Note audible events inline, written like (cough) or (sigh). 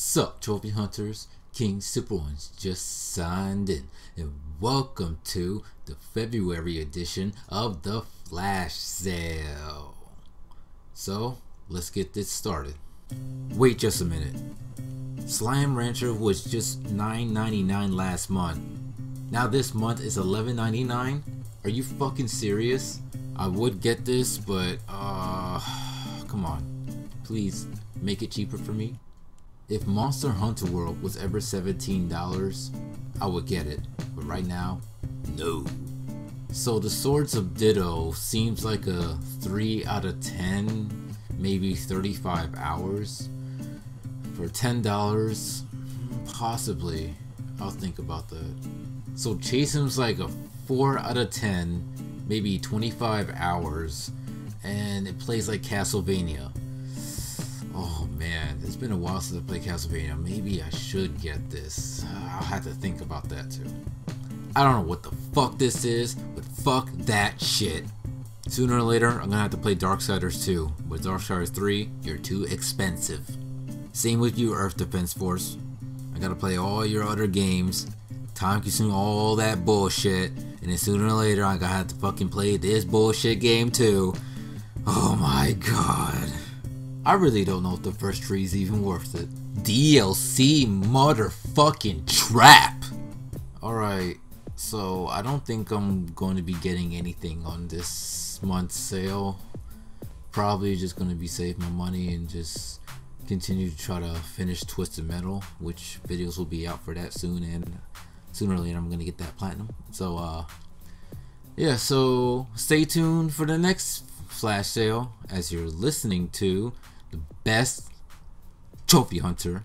Sup, trophy hunters? King Super One's just signed in, and welcome to the February edition of the Flash Sale. So, let's get this started. Wait just a minute. Slime Rancher was just $9.99 last month. Now this month is $11.99? Are you fucking serious? I would get this, but uh (sighs) come on. Please make it cheaper for me. If Monster Hunter World was ever $17, I would get it. But right now, no. So the Swords of Ditto seems like a 3 out of 10, maybe 35 hours. For $10, possibly. I'll think about that. So Chasm's like a 4 out of 10, maybe 25 hours, and it plays like Castlevania. Oh man, it's been a while since I played Castlevania. Maybe I should get this. I'll have to think about that too. I don't know what the fuck this is, but fuck that shit. Sooner or later, I'm gonna have to play Darksiders 2. With Darksiders 3, you're too expensive. Same with you, Earth Defense Force. I gotta play all your other games, time consume all that bullshit, and then sooner or later, I gotta have to fucking play this bullshit game too. Oh my god. I really don't know if the first tree is even worth it. DLC motherfucking trap! Alright, so I don't think I'm going to be getting anything on this month's sale. Probably just going to be save my money and just continue to try to finish Twisted Metal, which videos will be out for that soon and sooner or later I'm going to get that platinum. So uh yeah, so stay tuned for the next flash sale as you're listening to best trophy hunter